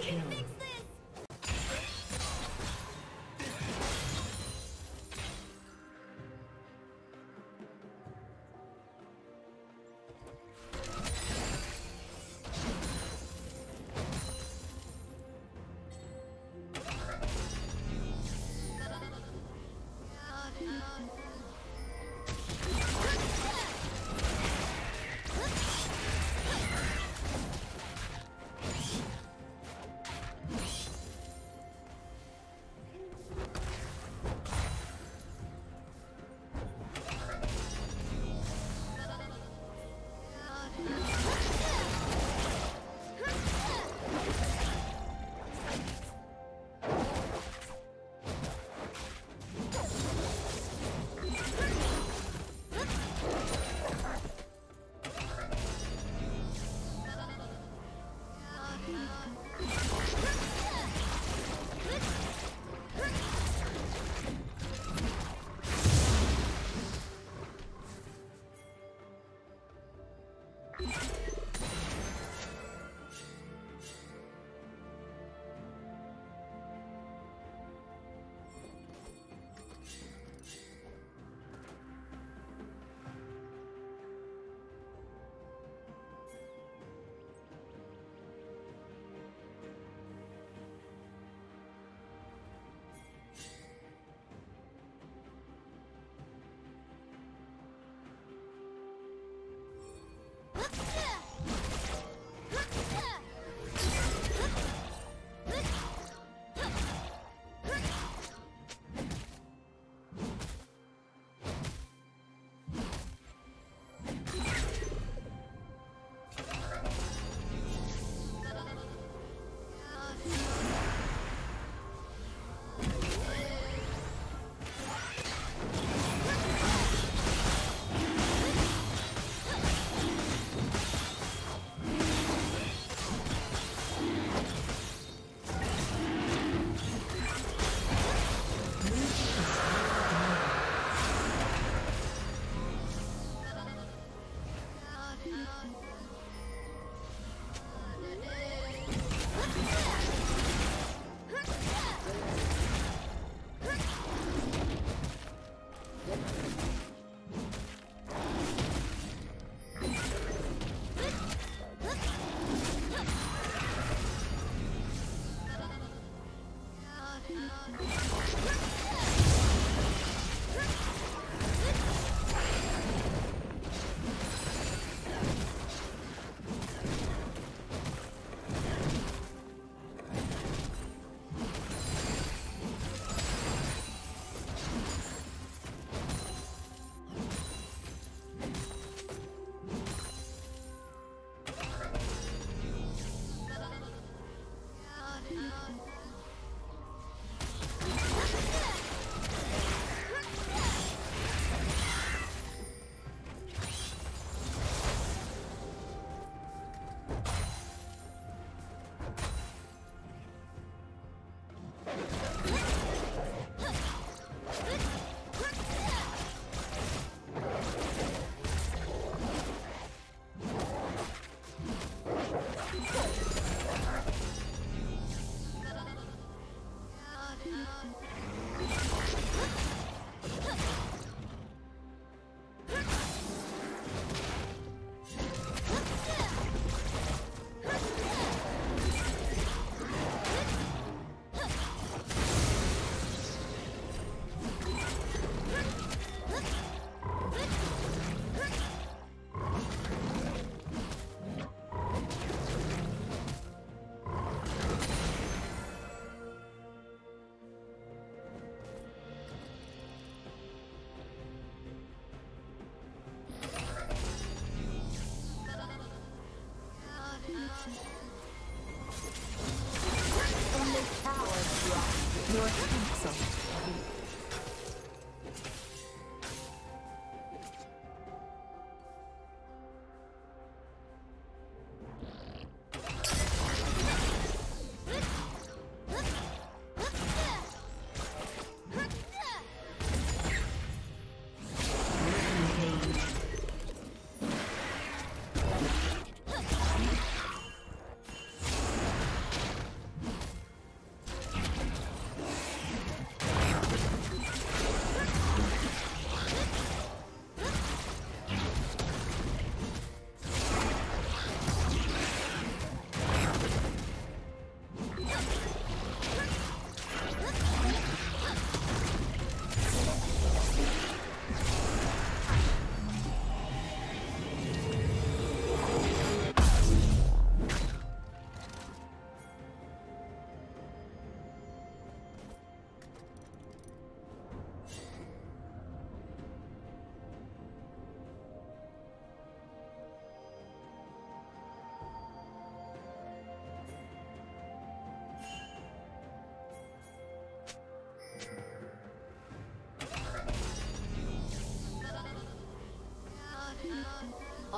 kill.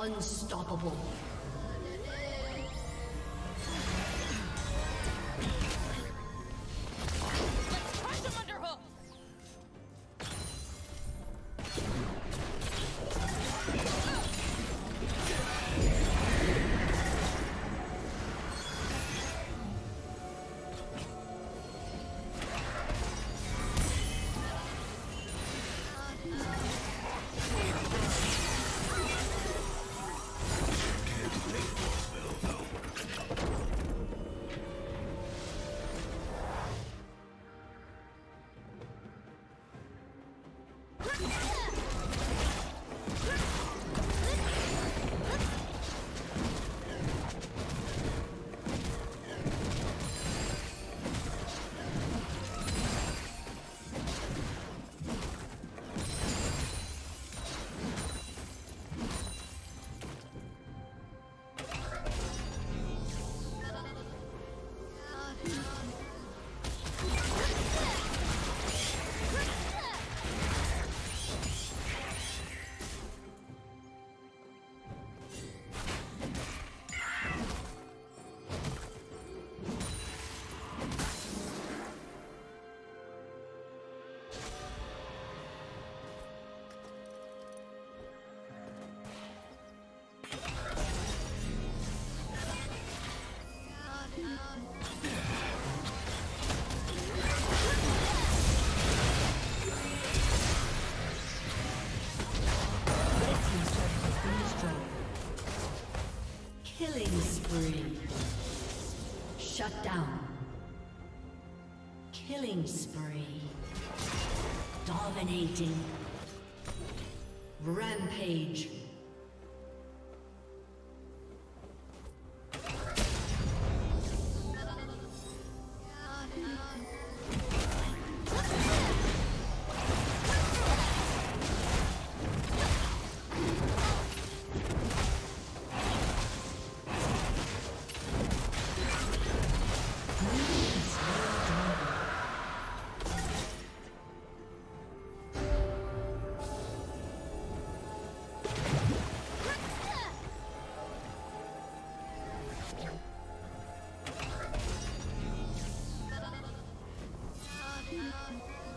Unstoppable. Shut down. Killing spree. Dominating. Rampage.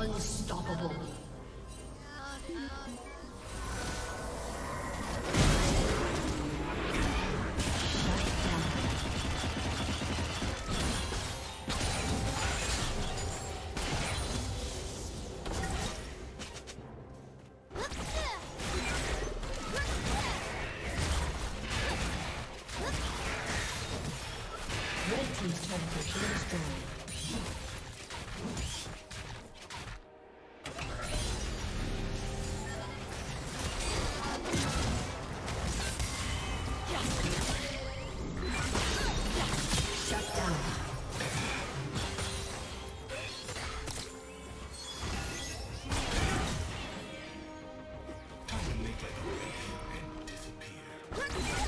Unstoppable. like a wraith and disappear.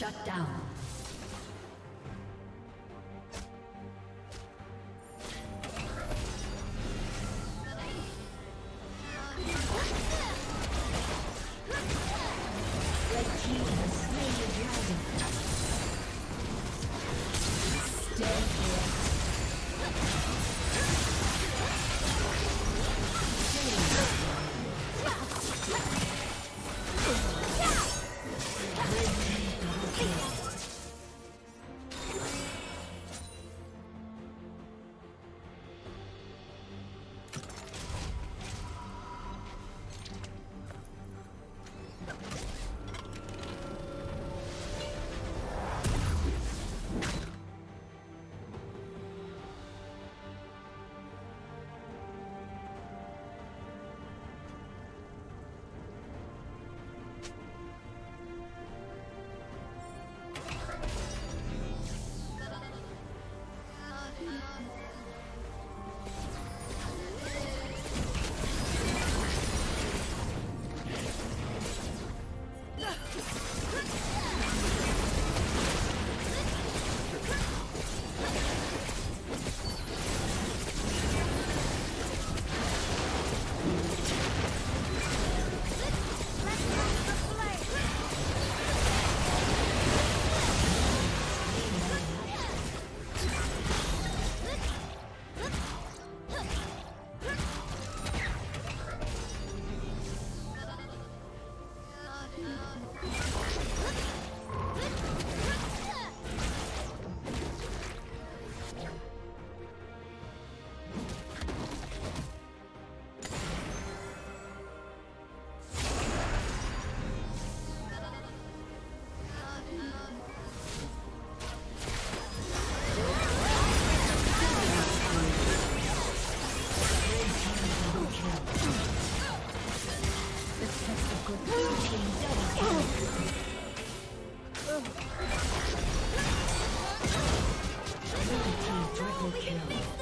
Shut down. Double kill.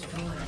Destroyed.